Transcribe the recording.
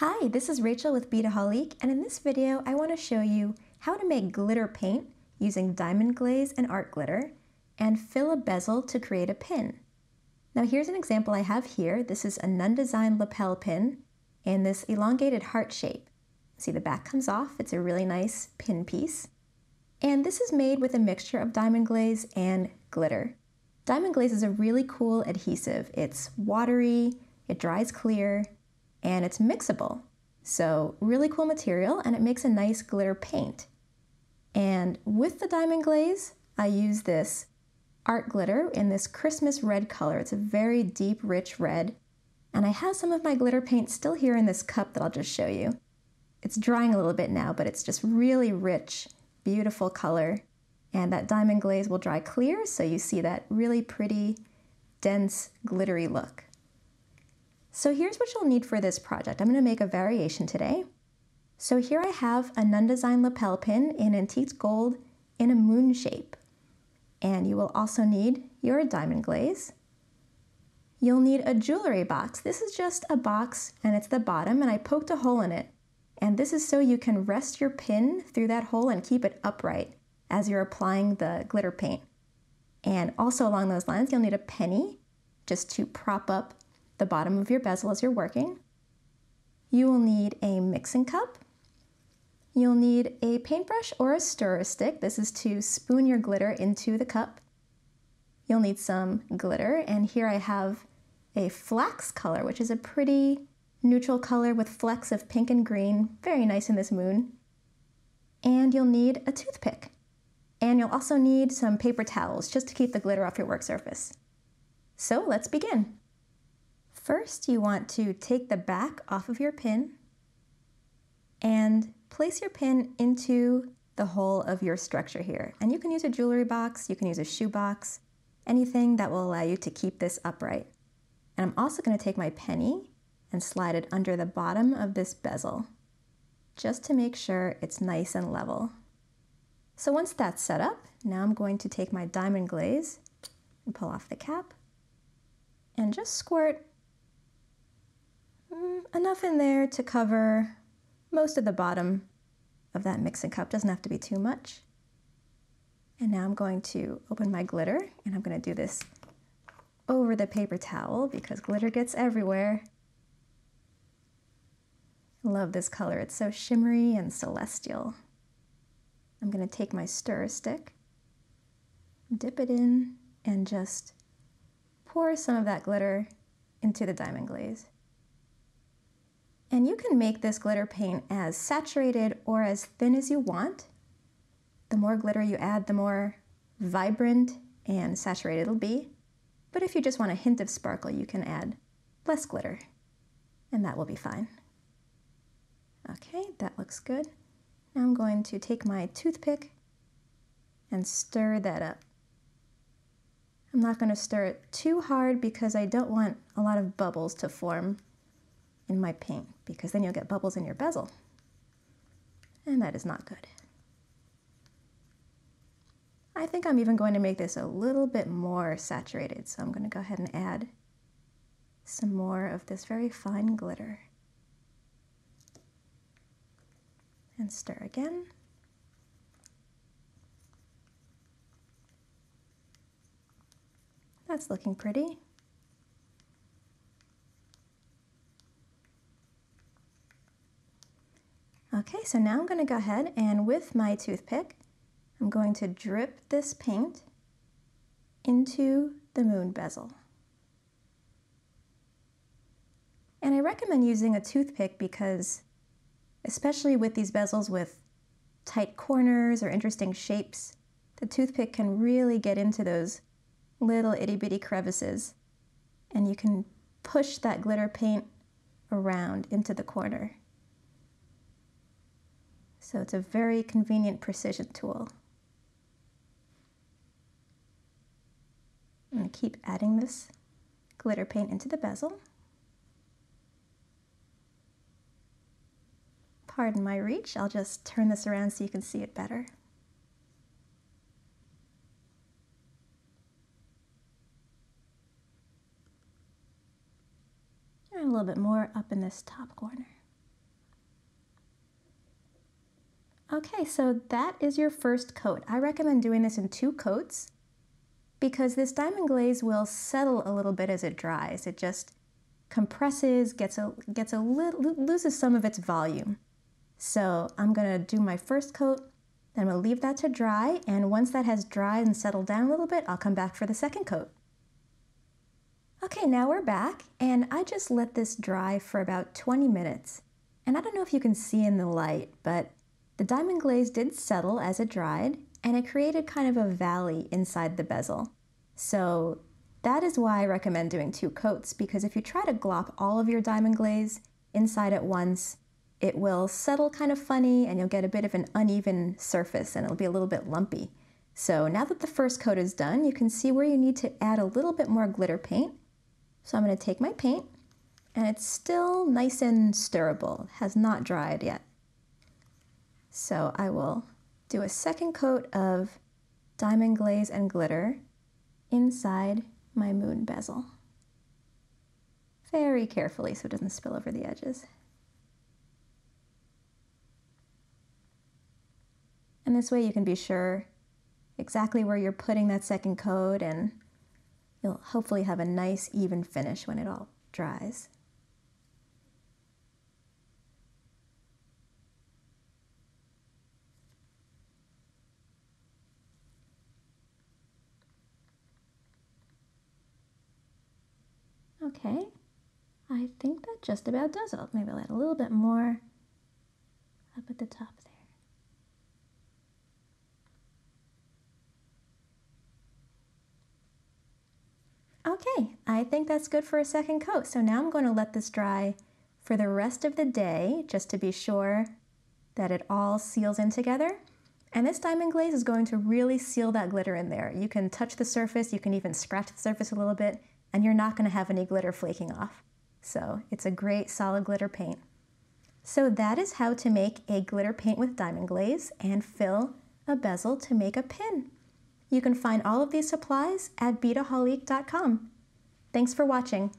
Hi, this is Rachel with Beadaholique, and in this video I want to show you how to make glitter paint using diamond glaze and art glitter and fill a bezel to create a pin. Now here's an example I have here. This is a Nunn Design lapel pin in this elongated heart shape. See the back comes off, it's a really nice pin piece. And this is made with a mixture of diamond glaze and glitter. Diamond glaze is a really cool adhesive. It's watery, it dries clear, and it's mixable. So really cool material and it makes a nice glitter paint. And with the diamond glaze, I use this art glitter in this Christmas red color. It's a very deep, rich red. And I have some of my glitter paint still here in this cup that I'll just show you. It's drying a little bit now, but it's just really rich, beautiful color. And that diamond glaze will dry clear, so you see that really pretty, dense, glittery look. So here's what you'll need for this project. I'm going to make a variation today. So here I have a Nunn Design lapel pin in antique gold in a moon shape. And you will also need your diamond glaze. You'll need a jewelry box. This is just a box and it's the bottom and I poked a hole in it. And this is so you can rest your pin through that hole and keep it upright as you're applying the glitter paint. And also along those lines, you'll need a penny just to prop up the bottom of your bezel as you're working. You will need a mixing cup. You'll need a paintbrush or a stirrer stick. This is to spoon your glitter into the cup. You'll need some glitter, and here I have a flax color, which is a pretty neutral color with flecks of pink and green, very nice in this moon. And you'll need a toothpick. And you'll also need some paper towels just to keep the glitter off your work surface. So let's begin. First, you want to take the back off of your pin and place your pin into the hole of your structure here. And you can use a jewelry box, you can use a shoe box, anything that will allow you to keep this upright. And I'm also going to take my penny and slide it under the bottom of this bezel, just to make sure it's nice and level. So once that's set up, now I'm going to take my diamond glaze and pull off the cap and just squirt Mm, enough in there to cover most of the bottom of that mixing cup. Doesn't have to be too much. And now I'm going to open my glitter and I'm going to do this over the paper towel because glitter gets everywhere. Love this color. It's so shimmery and celestial. I'm going to take my stir stick, dip it in, and just pour some of that glitter into the diamond glaze. And you can make this glitter paint as saturated or as thin as you want. The more glitter you add, the more vibrant and saturated it'll be. But if you just want a hint of sparkle, you can add less glitter, and that will be fine. Okay, that looks good. Now I'm going to take my toothpick and stir that up. I'm not going to stir it too hard because I don't want a lot of bubbles to form in my paint because then you'll get bubbles in your bezel. And that is not good. I think I'm even going to make this a little bit more saturated, so I'm going to go ahead and add some more of this very fine glitter. And stir again. That's looking pretty. Okay, so now I'm going to go ahead and with my toothpick, I'm going to drip this paint into the moon bezel. And I recommend using a toothpick because, especially with these bezels with tight corners or interesting shapes, the toothpick can really get into those little itty bitty crevices and you can push that glitter paint around into the corner. So it's a very convenient precision tool. I'm going to keep adding this glitter paint into the bezel. Pardon my reach, I'll just turn this around so you can see it better. And a little bit more up in this top corner. Okay, so that is your first coat. I recommend doing this in two coats because this diamond glaze will settle a little bit as it dries. It just compresses, gets a, gets a little, loses some of its volume. So I'm gonna do my first coat, then we'll leave that to dry, and once that has dried and settled down a little bit, I'll come back for the second coat. Okay, now we're back, and I just let this dry for about 20 minutes. And I don't know if you can see in the light, but the diamond glaze did settle as it dried, and it created kind of a valley inside the bezel. So that is why I recommend doing two coats, because if you try to glop all of your diamond glaze inside at once, it will settle kind of funny and you'll get a bit of an uneven surface and it'll be a little bit lumpy. So now that the first coat is done, you can see where you need to add a little bit more glitter paint. So I'm going to take my paint and it's still nice and stirrable, has not dried yet. So I will do a second coat of diamond glaze and glitter inside my moon bezel. Very carefully so it doesn't spill over the edges. And this way you can be sure exactly where you're putting that second coat and you'll hopefully have a nice even finish when it all dries. Okay, I think that just about does it. Maybe I'll add a little bit more up at the top there. Okay, I think that's good for a second coat. So now I'm going to let this dry for the rest of the day just to be sure that it all seals in together. And this diamond glaze is going to really seal that glitter in there. You can touch the surface, you can even scratch the surface a little bit, and you're not going to have any glitter flaking off. So it's a great solid glitter paint. So that is how to make a glitter paint with diamond glaze and fill a bezel to make a pin. You can find all of these supplies at beadaholique.com. Thanks for watching.